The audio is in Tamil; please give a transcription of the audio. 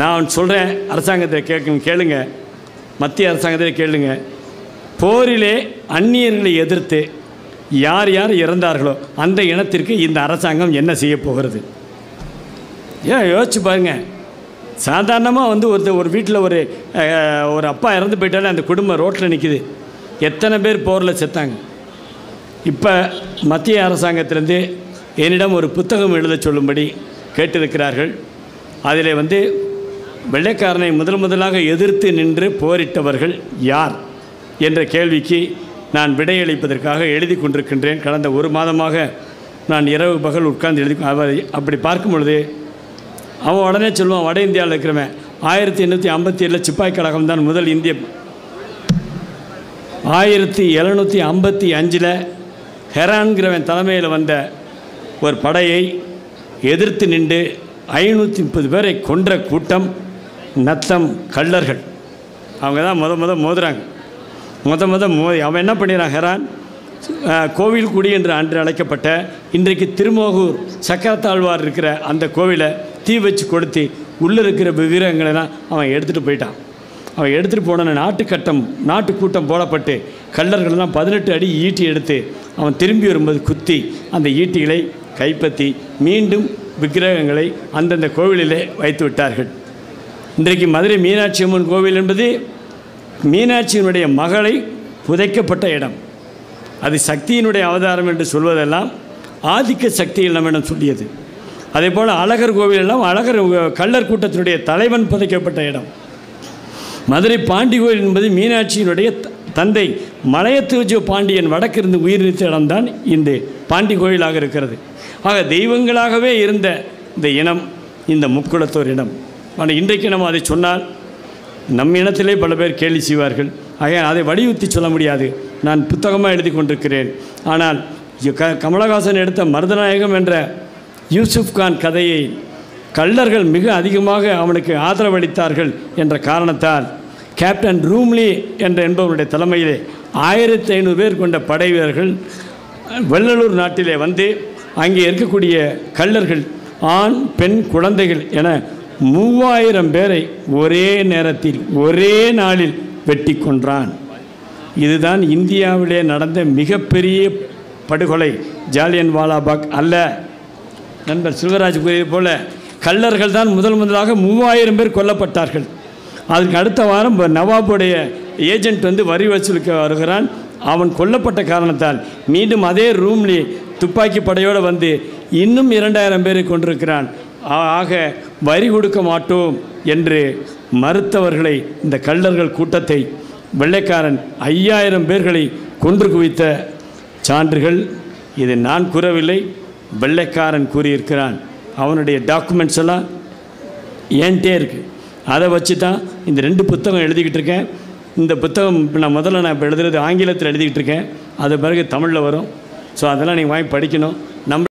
நான் சொல்கிறேன் அரசாங்கத்தை கேட்க கேளுங்க. மத்திய அரசாங்கத்தை கேளுங்க. போரிலே அந்நியர்களை எதிர்த்து யார் யார் இறந்தார்களோ அந்த இனத்திற்கு இந்த அரசாங்கம் என்ன செய்ய போகிறது? ஏன் யோசிச்சு பாருங்க. சாதாரணமாக வந்து ஒருத்தர் ஒரு வீட்டில் ஒரு ஒரு அப்பா இறந்து போயிட்டாலே அந்த குடும்பம் ரோட்டில் நிற்கிது எத்தனை பேர் போரில் செத்தாங்க. இப்போ மத்திய அரசாங்கத்திலேருந்து என்னிடம் ஒரு புத்தகம் எழுத சொல்லும்படி கேட்டிருக்கிறார்கள். அதில் வந்து வெள்ளைக்காரனை முதல் முதலாக எதிர்த்து நின்று போரிட்டவர்கள் யார்? என்ற கேள்விக்கு நான் விடையளிப்பதற்காக எழுதி கொண்டிருக்கின்றேன். கடந்த ஒரு மாதமாக நான் இரவு பகல் உட்கார்ந்து எழுதி அவர் அப்படி பார்க்கும் பொழுது அவன் உடனே சொல்லுவான் வட இந்தியாவில் இருக்கிறவன் ஆயிரத்தி எண்ணூற்றி ஐம்பத்தி ஏழில் சிப்பாய் கழகம் தான் முதல் இந்திய ஆயிரத்தி எழுநூற்றி ஐம்பத்தி அஞ்சில் ஹெரான்கிறவன் தலைமையில் வந்த ஒரு படையை எதிர்த்து நின்று ஐநூற்றி முப்பது பேரை கொன்ற கூட்டம் நத்தம் கள்ளர்கள். அவங்க தான் முத முத மோதுறாங்க. முத முத மோதி அவன் என்ன பண்ணிடுறான் ஹெரான்? கோவில் குடி என்று அன்று அழைக்கப்பட்ட இன்றைக்கு திருமோகூர் சக்கரத்தாழ்வார் இருக்கிற அந்த கோவிலை தீ வச்சு கொளுத்தி உள்ளே இருக்கிற விக்கிரகங்களெல்லாம் அவன் எடுத்துகிட்டு போயிட்டான். அவன் எடுத்துகிட்டு போன நாட்டுக்கட்டம் நாட்டு கூட்டம் போடப்பட்டு கல்லர்கள்லாம் பதினெட்டு அடி ஈட்டி எடுத்து அவன் திரும்பி வரும்போது குத்தி அந்த ஈட்டிகளை கைப்பற்றி மீண்டும் விக்கிரகங்களை அந்தந்த கோவிலிலே வைத்து விட்டார்கள். இன்றைக்கு மதுரை மீனாட்சி அம்மன் கோவில் என்பது மீனாட்சியினுடைய மகளை புதைக்கப்பட்ட இடம். அது சக்தியினுடைய அவதாரம் என்று சொல்வதெல்லாம் ஆதிக்க சக்தியில் நம்மிடம் சொல்லியது அதே போல் அழகர் கோவிலெல்லாம் அழகர் கள்ளர் கூட்டத்தினுடைய தலைவன் புதைக்கப்பட்ட இடம். மதுரை பாண்டி கோயில் என்பது மீனாட்சியினுடைய த- தந்தை மலையத்துவஜ பாண்டியன் வடக்கிருந்து உயிர் நீத்த இடம்தான் இந்த பாண்டி கோயிலாக இருக்கிறது. ஆக தெய்வங்களாகவே இருந்த இந்த இனம் இந்த முக்குளத்தோர் இனம் ஆனால் இன்றைக்கு நம்ம அதை சொன்னால் நம் இனத்திலே பல பேர் கேலி செய்வார்கள். ஆக அதை வலியுறுத்தி சொல்ல முடியாது. நான் புத்தகமாக எழுதி கொண்டிருக்கிறேன். ஆனால் க கமலஹாசன் எடுத்த மருதநாயகம் என்ற யூசுப் கான் கதையை கள்ளர்கள் மிக அதிகமாக அவனுக்கு ஆதரவளித்தார்கள் என்ற காரணத்தால் கேப்டன் ரூம்லி என்ற என்பவருடைய தலைமையிலே ஆயிரத்தி ஐநூறு பேர் கொண்ட படை வீரர்கள் வெள்ளலூர் நாட்டிலே வந்து அங்கே இருக்கக்கூடிய கள்ளர்கள் ஆண் பெண் குழந்தைகள் என மூவாயிரம் பேரை ஒரே நேரத்தில் ஒரே நாளில் வெட்டி கொன்றான் இதுதான் இந்தியாவிலே நடந்த மிகப்பெரிய படுகொலை ஜாலியன் வாலாபாக் அல்ல. நண்பர் சிவராஜ் கூறியது போல கள்ளர்கள் தான் முதல் முதலாக மூவாயிரம் பேர் கொல்லப்பட்டார்கள். அதுக்கு அடுத்த வாரம் நவாபுடைய ஏஜென்ட் வந்து வரி வசூலுக்கு வருகிறான். அவன் கொல்லப்பட்ட காரணத்தால் மீண்டும் அதே ரூம்லேயே துப்பாக்கி படையோடு வந்து இன்னும் இரண்டாயிரம் பேரை கொண்டிருக்கிறான் ஆக வரி கொடுக்க மாட்டோம் என்று மறுத்தவர்களை இந்த கள்ளர்கள் கூட்டத்தை வெள்ளைக்காரன் ஐயாயிரம் பேர்களை கொன்று குவித்த சான்றுகள் இது நான் கூறவில்லை. வெள்ளைக்காரன் கூறியிருக்கிறான். அவனுடைய டாக்குமெண்ட்ஸ் எல்லாம் ஏன்ட்டே இருக்குது அதை வச்சு தான் இந்த ரெண்டு புத்தகம் எழுதிக்கிட்டு இருக்கேன். இந்த புத்தகம் நான் முதல்ல நான் இப்போ எழுதுறது ஆங்கிலத்தில் எழுதிக்கிட்டு இருக்கேன். அது பிறகு தமிழில் வரும். ஸோ அதெல்லாம் நீங்கள் வாங்கி படிக்கணும்.